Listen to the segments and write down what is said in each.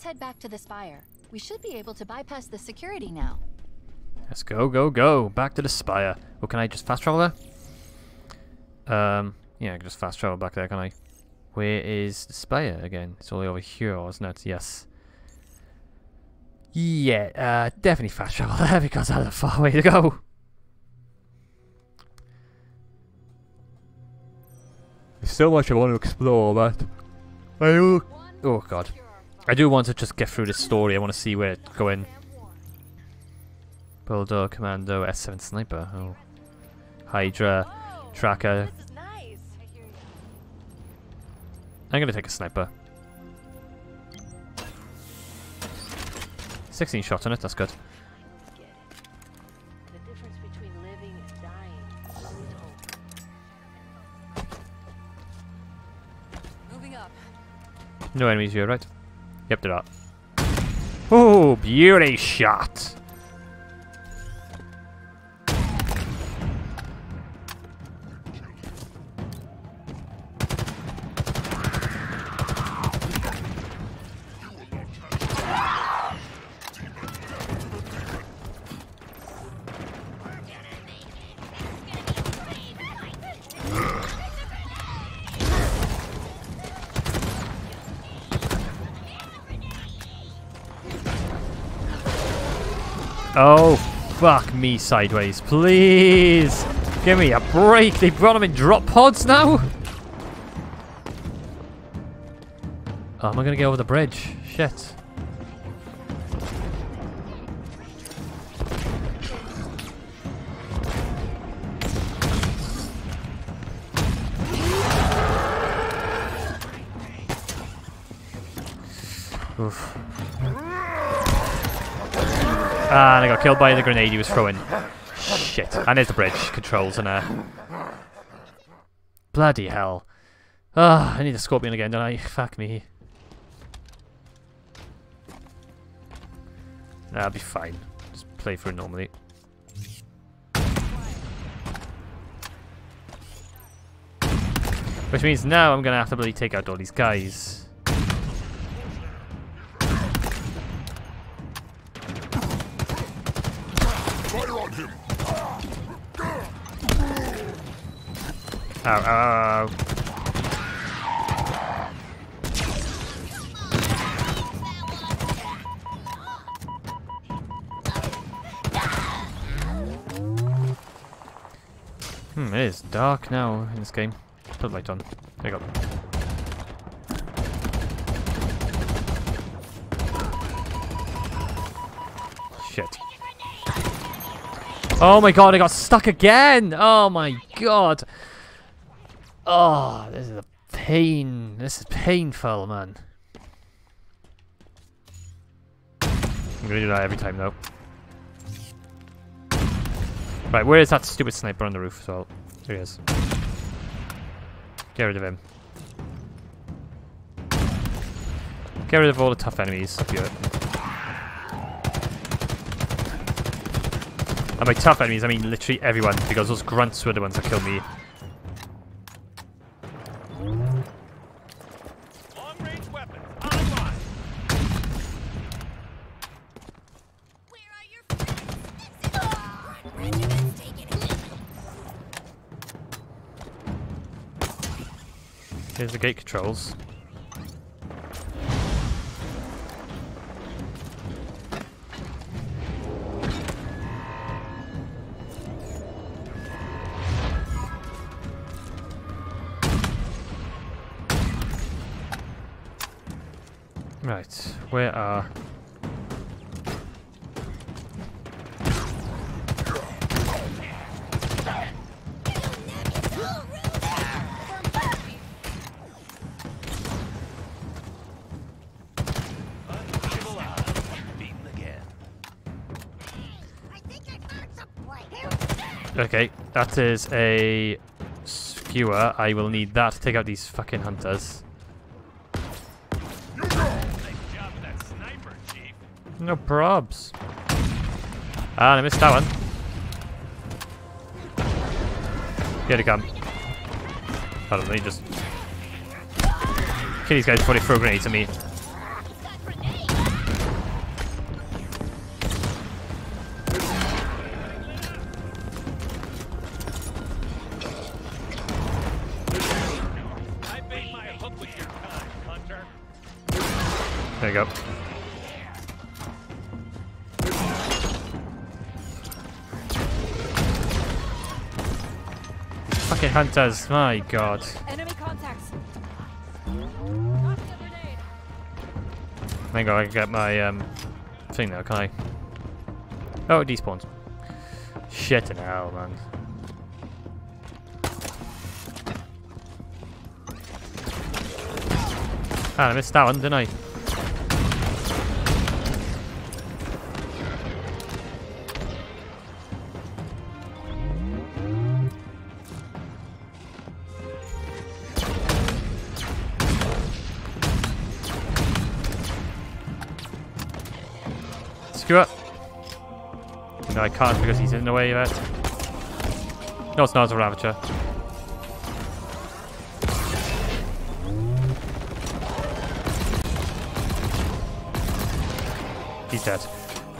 Let's head back to the spire. We should be able to bypass the security now. Let's go, go, go. Back to the spire. Or can I just fast travel there? Um, yeah, I can just fast travel back there, can I? Where is the spire again? It's all over here, isn't it? Yes. Yeah, uh, definitely fast travel there because that's a far way to go. There's so much I want to explore, but I oh god, I do want to just get through this story. I want to see where it's going. Bulldog, Commando, S7 Sniper. Oh, Hydra, Tracker. Nice. I'm gonna take a sniper. 16 shots on it. That's good. Let's get it. The difference between living and dying is always hope. Moving up. No enemies here, right? Yep, there are. Oh, beauty shot! Me sideways. Please! Give me a break! They brought them in drop pods now? Oh, am I gonna get over the bridge? Shit. Killed by the grenade he was throwing. Shit. And there's the bridge controls and uh Bloody hell. Ah, I need a scorpion again, don't I? Fuck me. Nah, I'll be fine. Just play through normally. Which means now I'm gonna have to really take out all these guys. Dark now in this game. Put light on. There you go. Shit. Oh my god, I got stuck again! Oh my god! Oh, this is a pain. This is painful, man. I'm gonna do that every time, though. Right, where is that stupid sniper on the roof as well? There he is. Get rid of him. Get rid of all the tough enemies up here. And by tough enemies, I mean literally everyone, because those grunts were the ones that killed me. Long-range weapons online! Where are your friends? Regiment's taking it. Here's the gate controls. That is a skewer. I will need that to take out these fucking hunters. No probs. Ah, I missed that one. Here they come. On, let me just kill these guys before they throw grenades at me. You go. Fucking hunters, my god. Enemy contacts. Hang on, I can get my um thing now, can I? Oh, it despawns. Shit in hell, man. Ah, I missed that one, didn't I? No, I can't because he's in the way of it. No, it's not, it's a Ravager. He's dead.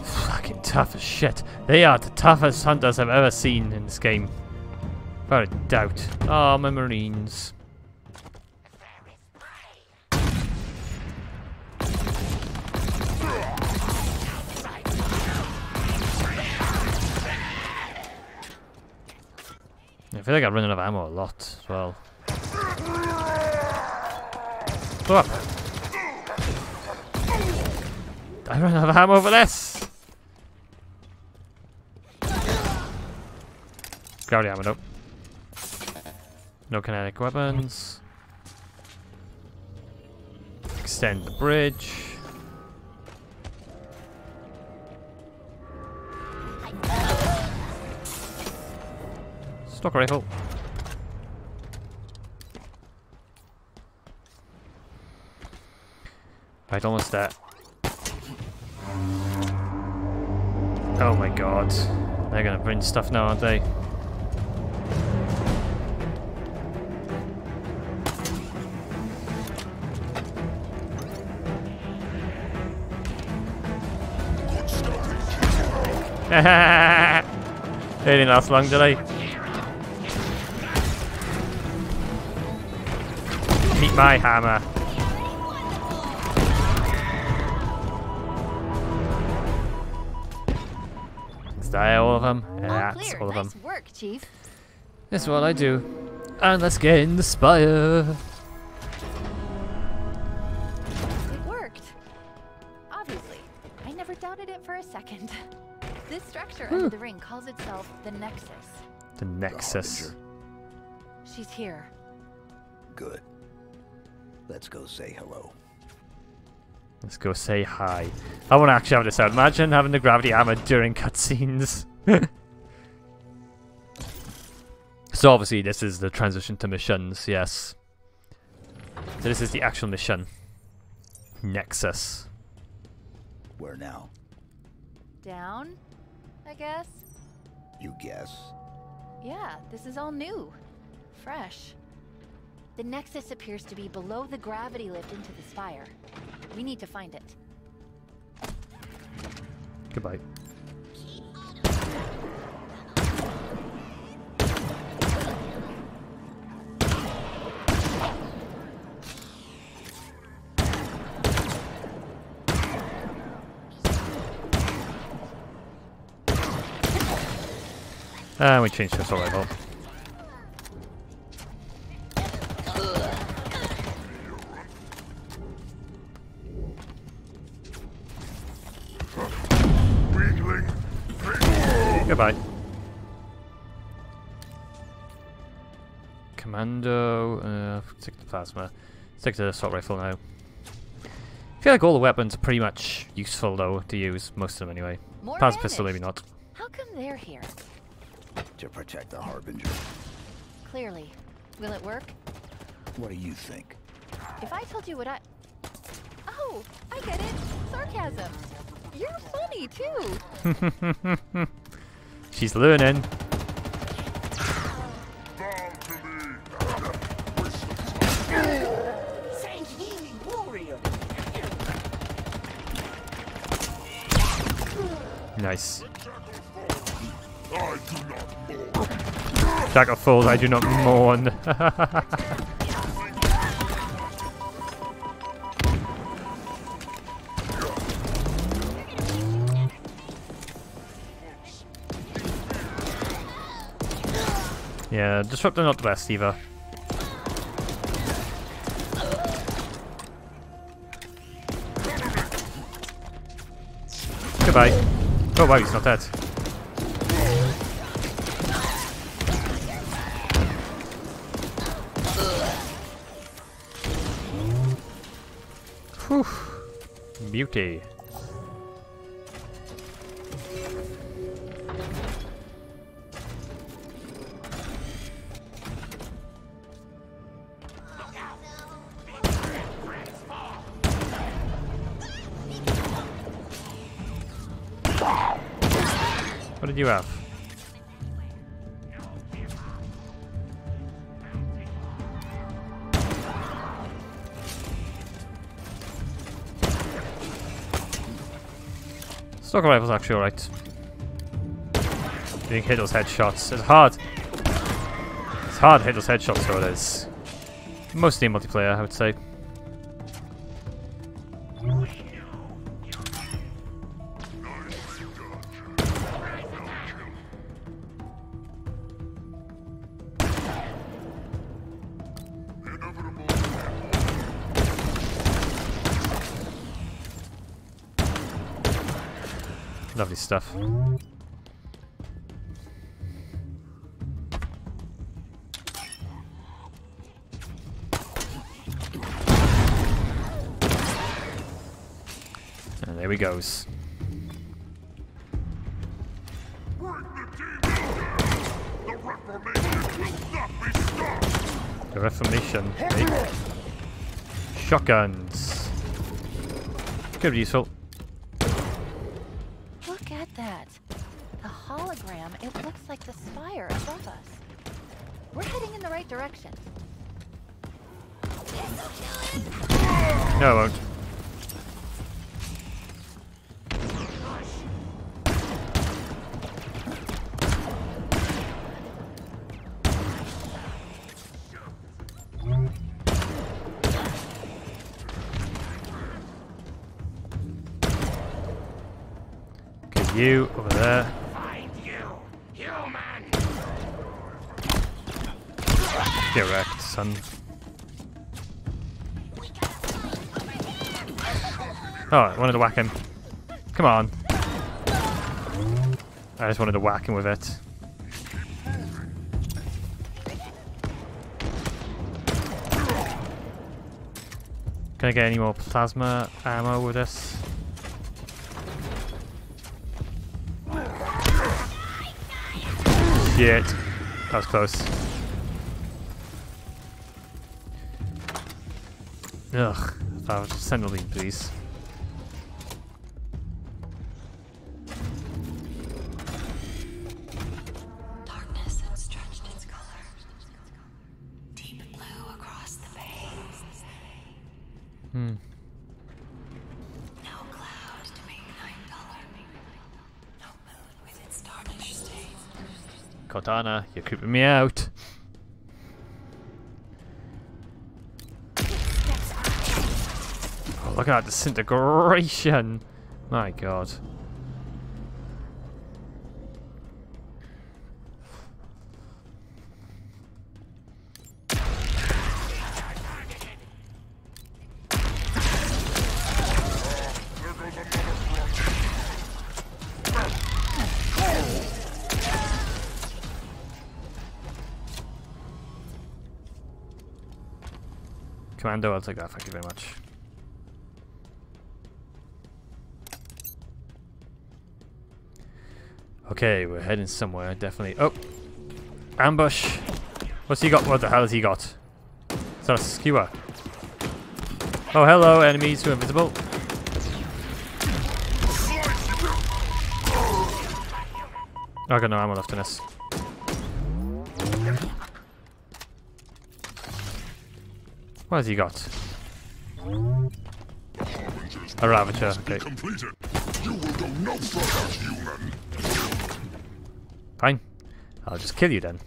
Fucking tough as shit. They are the toughest hunters I've ever seen in this game. Without a doubt. Oh, my marines. Feel like I'm running out of ammo a lot as well. Go up. I run out of ammo for this. Gravity ammo, nope. No kinetic weapons. Extend the bridge. Stock rifle. Right, almost there. Oh my god. They're gonna bring stuff now, aren't they? they didn't last long, did they? Meet my hammer. Is that all of them? All That's all of nice them. work, Chief. That's what I do. And let's get in the spire. It worked. Obviously. I never doubted it for a second. This structure under the ring calls itself the Nexus. The Nexus. She's here. Good. Let's go say hello. Let's go say hi. I want to actually have this out. Imagine having the gravity armor during cutscenes. so obviously this is the transition to missions, yes. So this is the actual mission. Nexus. Where now? Down, I guess? You guess. Yeah, this is all new. Fresh. The Nexus appears to be below the gravity lift into the spire. We need to find it. Goodbye. And we changed to assault rifle. Weakling. Plasma. Stick to the assault rifle now. I feel like all the weapons are pretty much useful though to use, most of them anyway. More Plasma pistol maybe not. How come they're here? To protect the Harbinger. Clearly. Will it work? What do you think? If I told you what I... Oh, I get it. Sarcasm. You're funny, too. She's learning. Nice. Jack of Fools, I do not mourn. yeah, Disruptor not the best either. Goodbye. Oh wow, he's not dead. Whew. Beauty. You have? Stalker rifle's actually alright. You can hit those headshots. It's hard. It's hard to hit those headshots so it is. Mostly in multiplayer, I would say. Stuff. And there he goes. The Reformation? Shotguns. Could be useful. To whack him. Come on. I just wanted to whack him with it. Can I get any more plasma ammo with this? Shit. That was close. Ugh. Was send a lead, please. Cortana, you're creeping me out. Oh, look at that disintegration. My god. Commando, I'll take that, thank you very much. Okay, we're heading somewhere, definitely. Oh! Ambush! What's he got? What the hell has he got? Is that a skewer? Oh, hello, enemies who are invisible. I got no ammo left in this. What has he got? A Ravager, okay. Completed. You will go no further, human! Fine. I'll just kill you then.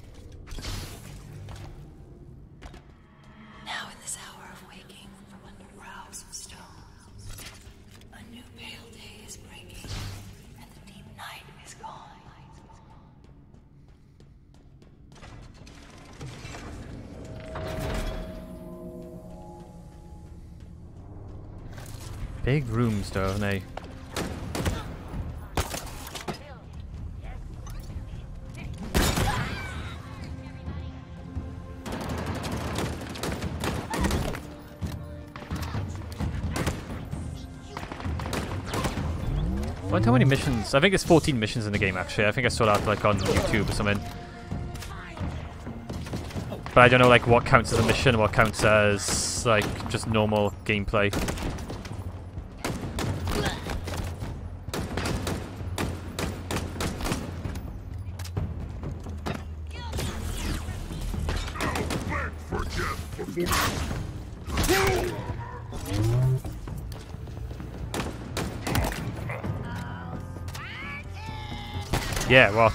Big rooms though, haven't they? Wonder how many missions. I think there's 14 missions in the game actually. I think I saw that like on YouTube or something. But I don't know like what counts as a mission, what counts as like just normal gameplay. Yeah, what?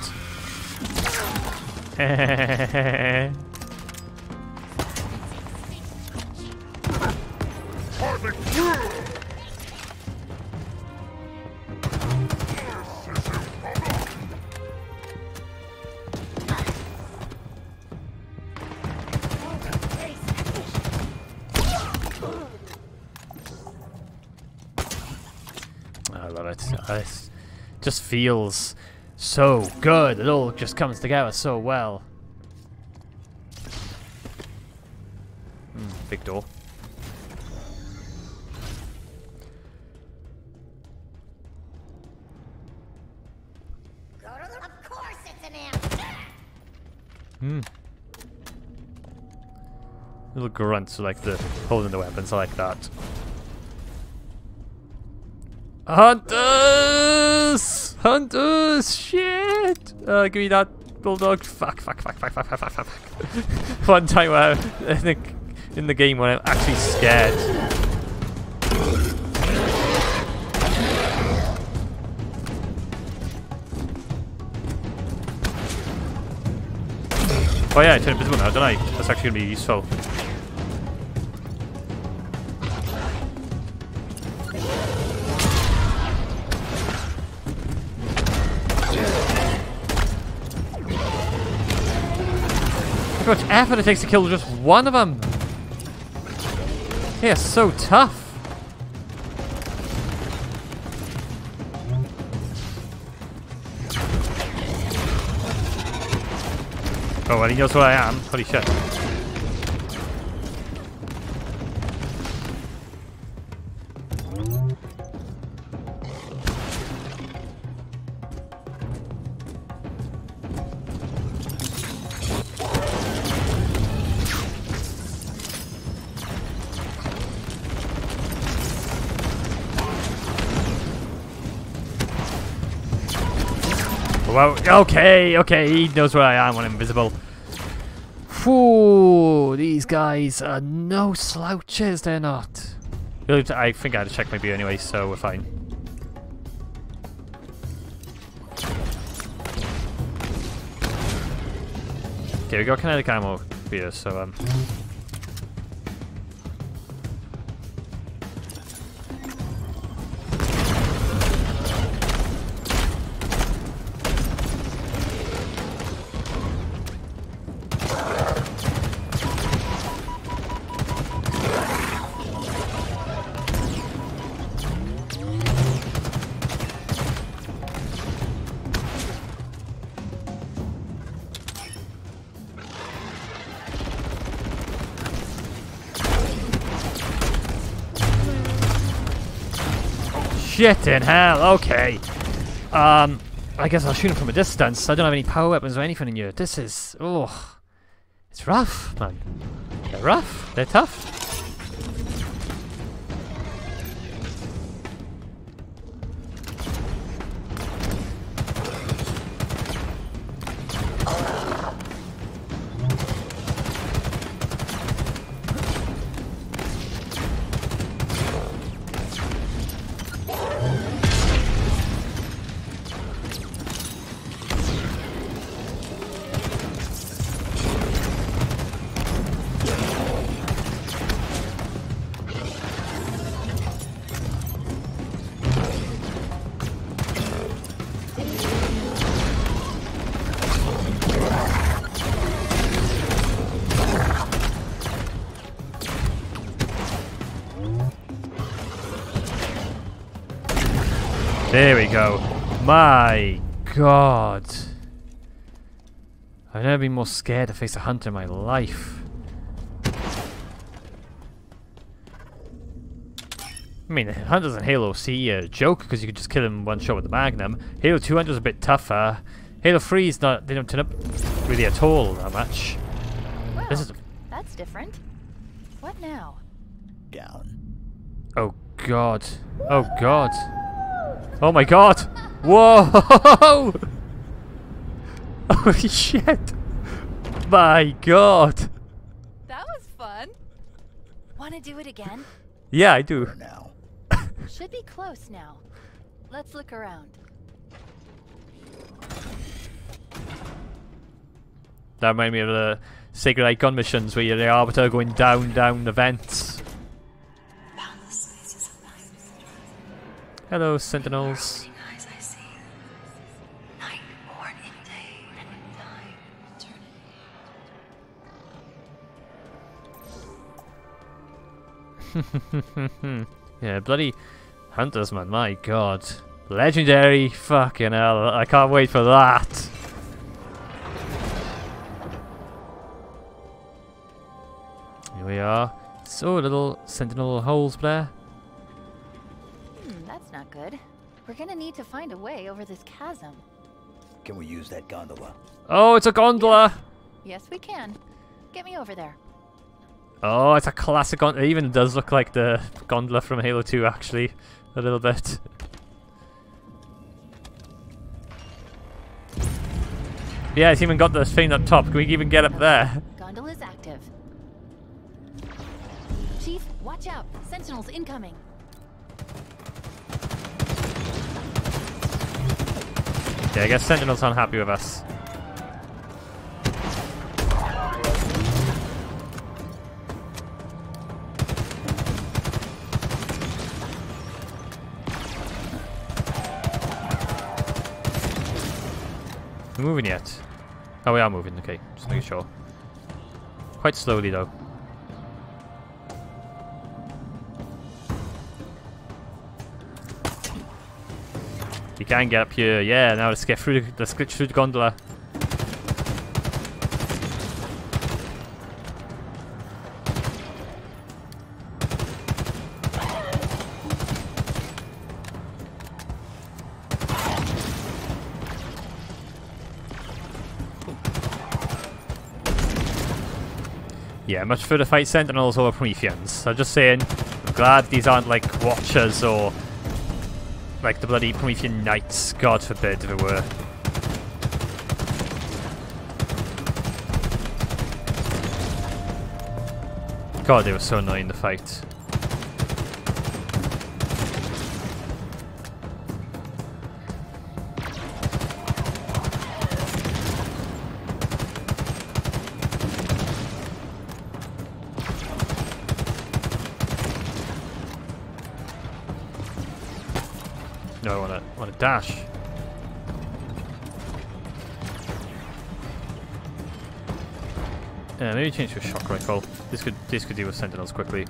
I love it. It just feels so good. It all just comes together so well. Hmm, big door. Of course it's an ant. Hmm. Little grunts like the holding the weapons. Like that. Hunters! Hunters! Shit! Uh, give me that bulldog. Fuck, fuck, fuck, fuck, fuck, fuck, fuck, fuck. One time where I think in the game when I'm actually scared. Oh yeah, I invisible now, don't I? That's actually gonna be useful. Much effort it takes to kill just one of them. They are so tough. Oh, well, he knows where I am. Holy shit. Well, okay, okay, he knows where I am when I'm invisible. Whew, these guys are no slouches, they're not. I think I had to check my view anyway, so we're fine. Okay, we got kinetic ammo here, so um. Shit in hell, okay. Um, I guess I'll shoot him from a distance. I don't have any power weapons or anything in here. This is, oh, it's rough, man. They're rough. They're tough. There we go. My god. I've never been more scared to face a hunter in my life. I mean, hunters in Halo CE are a joke because you can just kill them one shot with the Magnum. Halo 2 hunters a bit tougher. Halo 3 is not, they don't turn up really at all that much. Well, This is, that's different. What now? Down. oh god. Oh god. Oh my god. Whoa! Holy oh, shit. My god. That was fun. Want to do it again? Yeah, I do. Now? Should be close now. Let's look around. That reminded me of the Sacred Icon missions where you're the Arbiter going down, down the vents. Time sentinels. yeah, bloody Hunters, man. My god. Legendary. Fucking hell. I can't wait for that. Here we are. So, little sentinel holes there. We're gonna need to find a way over this chasm. Can we use that gondola? Oh, it's a gondola. Yes, we can. Get me over there. Oh, it's a classic gondola. It even does look like the gondola from Halo 2, actually. A little bit. Yeah, it's even got the thing up top. Can we even get up there? Gondola's active. Chief, watch out. Sentinels incoming. Yeah, I guess Sentinels aren't happy with us. We moving yet? Oh, we are moving. Okay, just making sure. Quite slowly though. Can get up here. Yeah, now let's get through. The, let's through the gondola. Yeah, much to fight Sentinels over Prometheans. I'm just saying, I'm glad these aren't like Watchers or like the bloody Promethean Knights. God forbid if it were. God, they were so annoying to fight. No, I wanna wanna dash. Yeah, maybe change to a shock rifle. This could this could deal with sentinels quickly.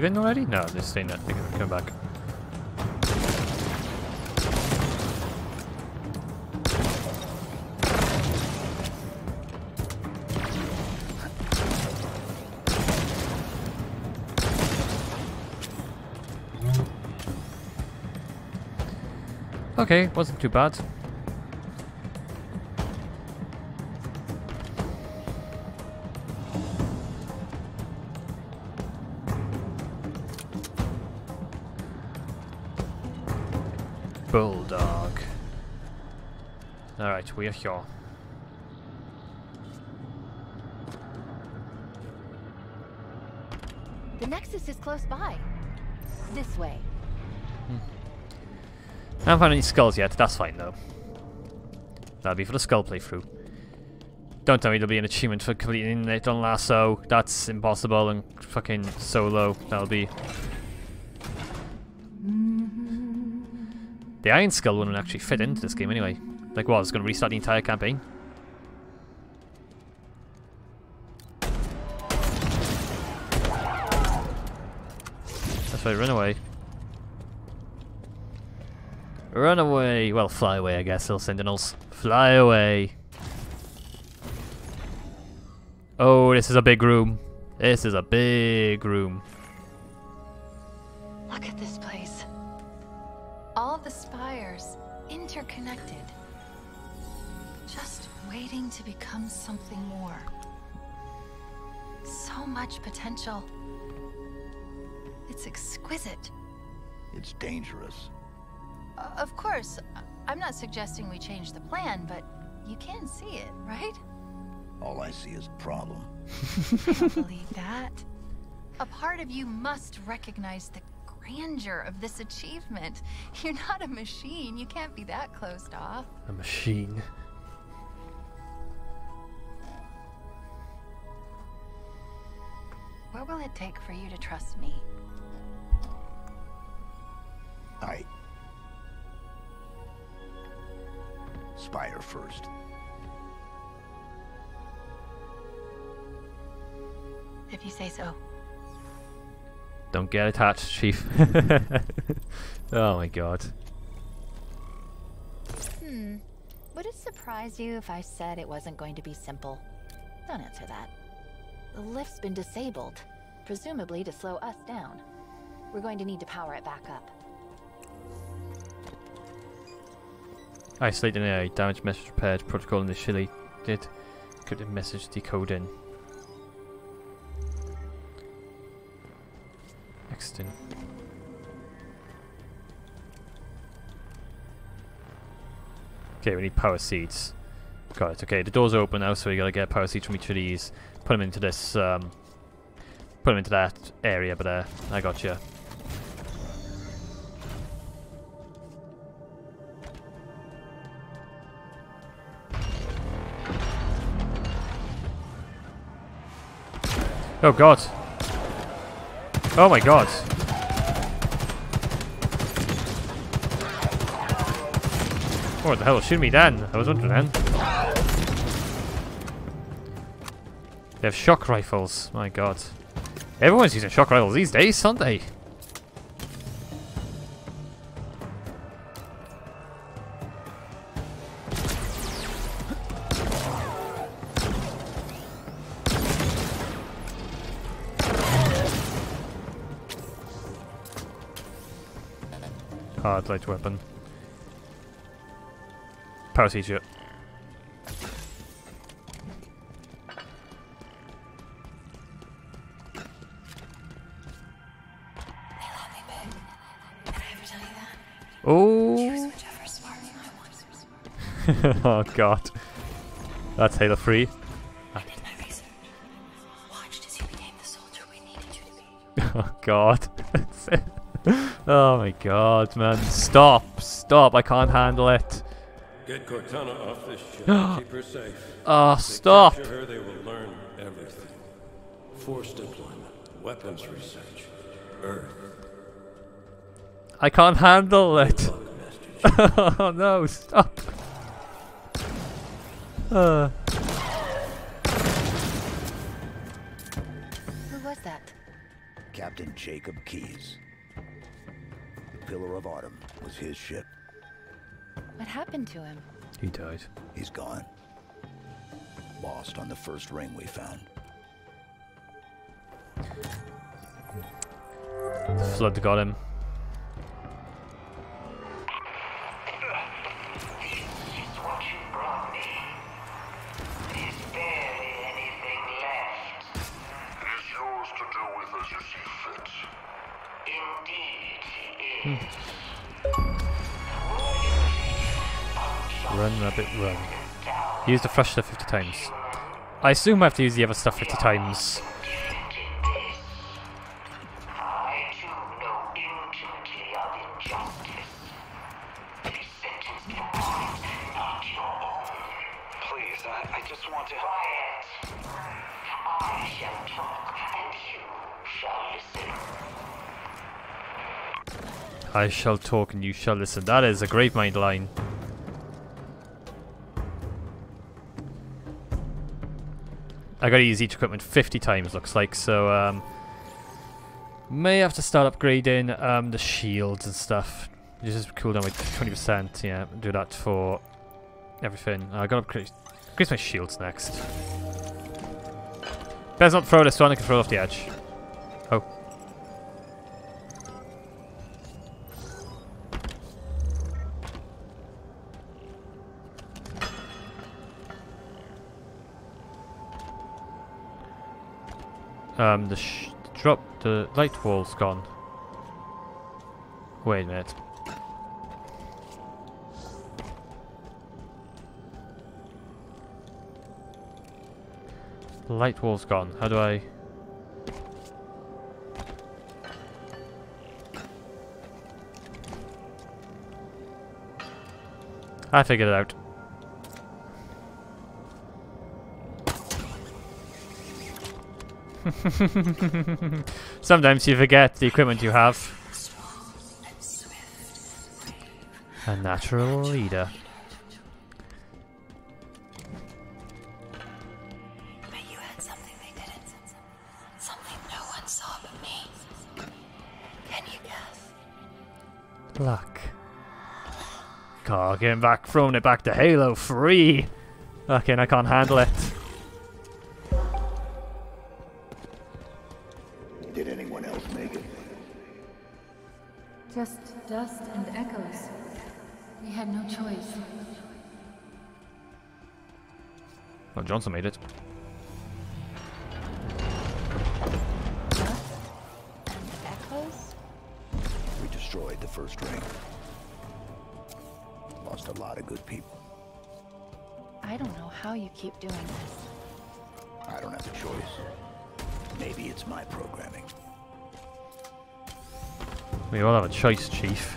Leaving already? No, they're staying there. They're come back. Okay, wasn't too bad. Bulldog. Alright, we are here. The Nexus is close by. This way. Hmm. I haven't found any skulls yet, that's fine though. That'll be for the skull playthrough. Don't tell me there'll be an achievement for completing it on LASO. That's impossible and fucking solo. That'll be The Iron Skull wouldn't actually fit into this game anyway. Like, what? It's going to restart the entire campaign? That's right, run away. Run away! Well, fly away, I guess, little sentinels. Fly away! Oh, this is a big room. This is a big room. Look at this interconnected. Just waiting to become something more. So much potential. It's exquisite. It's dangerous. Uh, of course, I'm not suggesting we change the plan, but you can see it, right? All I see is a problem. I don't believe that. A part of you must recognize the grandeur of this achievement. You're not a machine. You can't be that closed off. A machine. What will it take for you to trust me? I. Spire first. If you say so. Don't get attached, Chief. oh my god. Hmm. Would it surprise you if I said it wasn't going to be simple? Don't answer that. The lift's been disabled, presumably to slow us down. We're going to need to power it back up. I Isolating AI, damage message repaired, protocol initially did. Encrypted message decoding. In. Okay, we need power seeds. Got it. Okay, the door's are open now, so we gotta get power seeds from each of these. Put them into this, um... Put them into that area, but uh, I got you. Oh god. Oh my god. What the hell? Shoot me then. I was wondering then. They have shock rifles. My god. Everyone's using shock rifles these days, aren't they? I ever tell you? Oh. Oh god. That's Halo 3. I did my research. Watched as you became the soldier we needed you to be. Oh god. oh my god, man. Stop. Stop. I can't handle it. Get Cortana off this ship. Keep her safe. Oh, If stop. capture her, they will learn everything. Force deployment, weapons research, Earth. I can't handle it. Look, Master Chief. oh no, stop. Uh, Who was that? Captain Jacob Keyes. The Pillar of Autumn was his ship. What happened to him? he died. He's gone. Lost on the first ring we found. Flood got him. Hmm. Run, rabbit, run. Use the flash stuff 50 times. I assume I have to use the other stuff 50 times. I shall talk and you shall listen. That is a great mind line. I gotta use each equipment 50 times, looks like, so, um... May have to start upgrading um, the shields and stuff. This is cooldown by 20%, yeah, do that for everything. I gotta upgrade, increase my shields next. Best not throw this one, I can throw it off the edge. Um, the sh drop, the light wall's gone. Wait a minute. Light wall's gone. How do I... I figured it out. Sometimes you forget the equipment you have. A natural leader. Bet you had something they didn't. Something no one saw but me. Can you guess? Luck. God, getting back, throwing it back to Halo free. Fucking, I can't handle it. Just dust and echoes. We had no choice. Well, Johnson made it. Echoes? We destroyed the first ring. Lost a lot of good people. I don't know how you keep doing this. I don't have a choice. Maybe it's my programming. We all have a choice, Chief.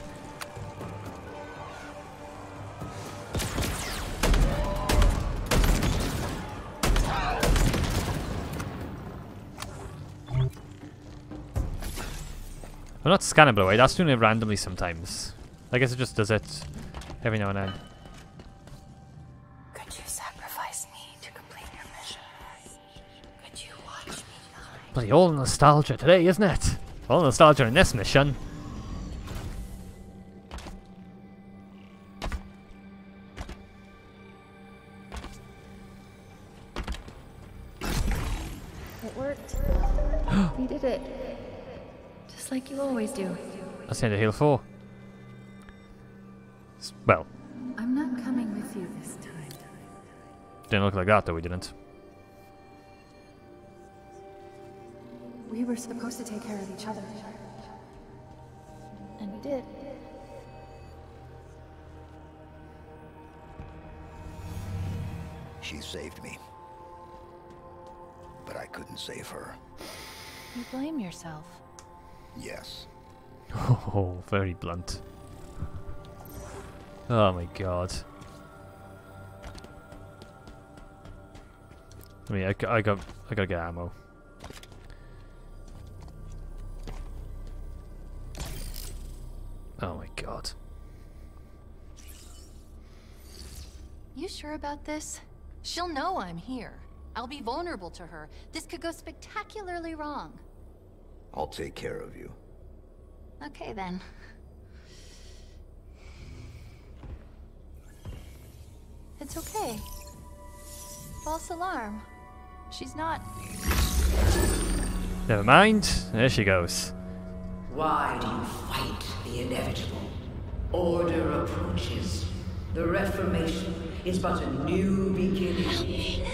I'm not scanning by the way, that's doing it randomly sometimes. I guess it just does it every now and then. Could you sacrifice me to complete your mission? Could you watch me die? Bloody all nostalgia today, isn't it? All nostalgia in this mission. we did it. Just like you always do. I the a of Halo 4. Well, I'm not coming with you this time. didn't look like that though, we didn't. We were supposed to take care of each other. And we did. She saved me. But I couldn't save her. You blame yourself. Yes. Oh, very blunt. Oh my god. I mean, I, g- I got, I gotta get ammo. Oh my god. You sure about this? She'll know I'm here. I'll be vulnerable to her. This could go spectacularly wrong. I'll take care of you. Okay then. It's okay. False alarm. She's not. Never mind. There she goes. Why do you fight the inevitable? Order approaches. The Reformation is but a new beginning.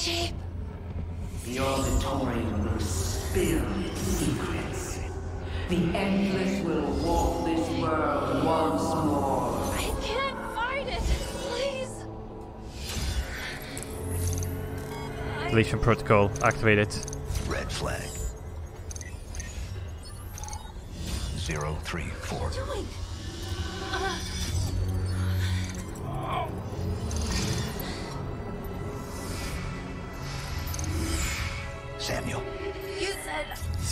The auditorium will spill its secrets. The Endless will walk this world once more. I can't fight it! Please! Deletion protocol activated. Red flag. Zero, three, four.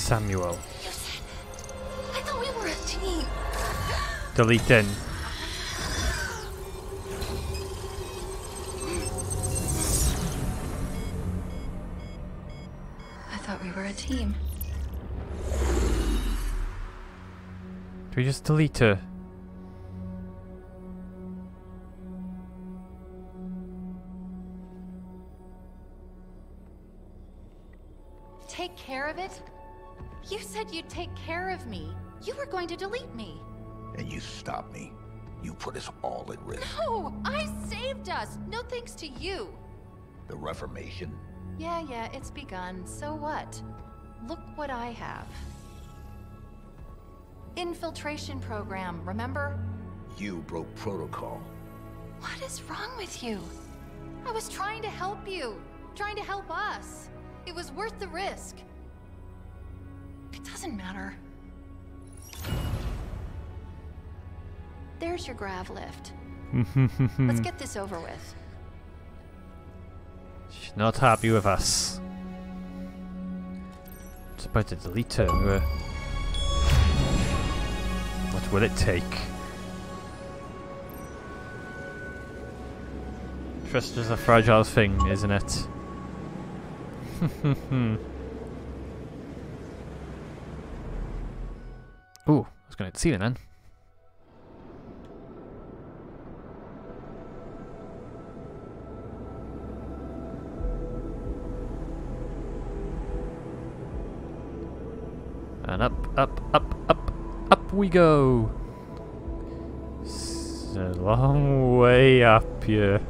Samuel. you said. Samuel. You said. I thought we were. deleting. I thought we were a team. Do we just delete her? Take care of it? You said you'd take care of me. You were going to delete me. And you stopped me. You put us all at risk. No, I saved us. No thanks to you. The Reformation? Yeah, yeah, it's begun. So what? Look what I have. Infiltration program, remember? You broke protocol. What is wrong with you? I was trying to help you. Trying to help us. It was worth the risk. It doesn't matter. There's your grav lift. Let's get this over with. She's not happy with us. It's about to delete her. What will it take? Trust is a fragile thing, isn't it? going to see you then. And up, up, up, up, up we go. It's a long way up here.